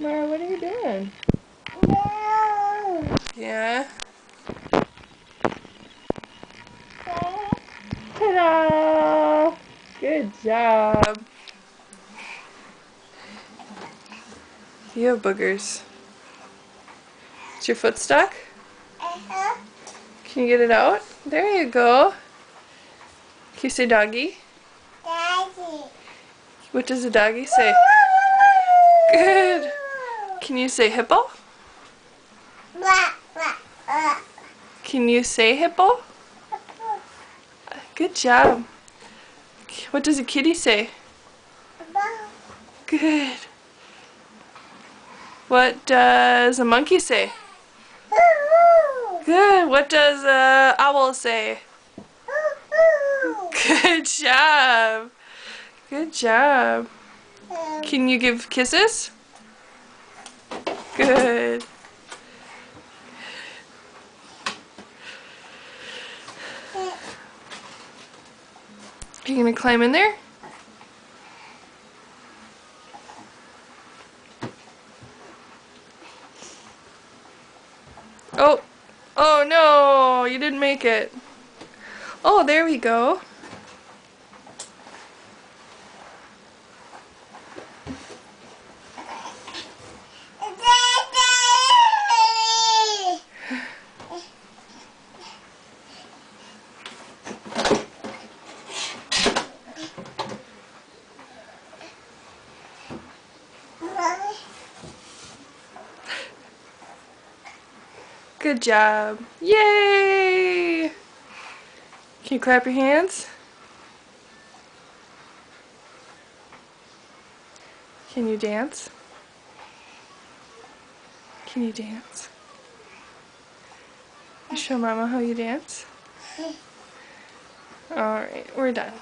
one. Yeah? Ta-da! Good job. You have boogers. Is your foot stuck? Uh-huh. Can you get it out? There you go. Can you say doggy? Daddy. What does a doggy say? Good. Can you say hippo? Can you say hippo? Good job. What does a kitty say? Good. What does a monkey say? Good. What does a owl say? Good job. Good job. Can you give kisses? Good. Are you gonna climb in there? Oh, oh no, you didn't make it. Oh, there we go. Good job. Yay! Can you clap your hands? Can you dance? Can you dance? Show Mama how you dance? Alright, we're done.